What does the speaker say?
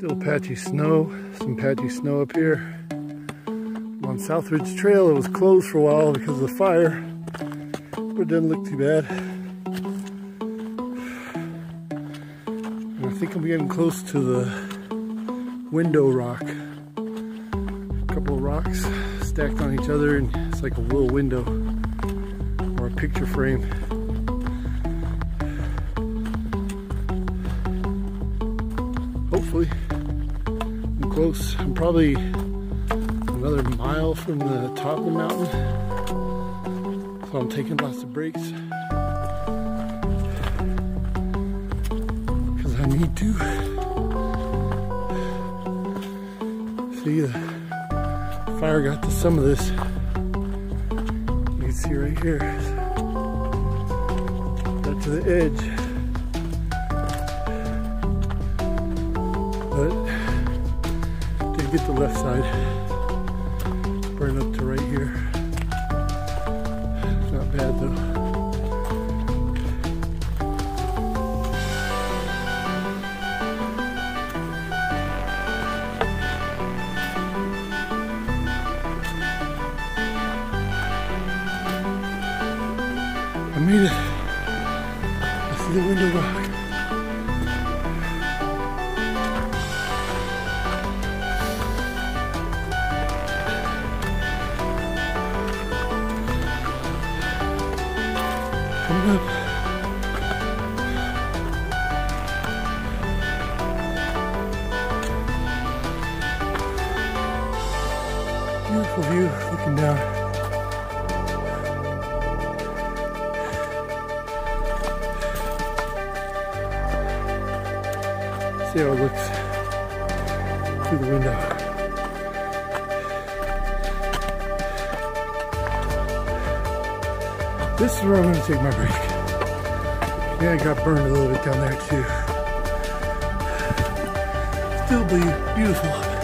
Still patchy snow, some patchy snow up here. I'm on South Ridge Trail, it was closed for a while because of the fire, but it doesn't look too bad. And I think I'm getting close to the window rock. A couple of rocks stacked on each other and it's like a little window or a picture frame. Hopefully. I'm close. I'm probably another mile from the top of the mountain. So I'm taking lots of breaks. Because I need to. See, the fire got to some of this. You can see right here. Got to the edge. Get the left side burned up to right here. Not bad though. I made it. I see the window rock. Beautiful view looking down. See how it looks through the window. This is where I'm gonna take my break. Yeah, I got burned a little bit down there too. Still be beautiful.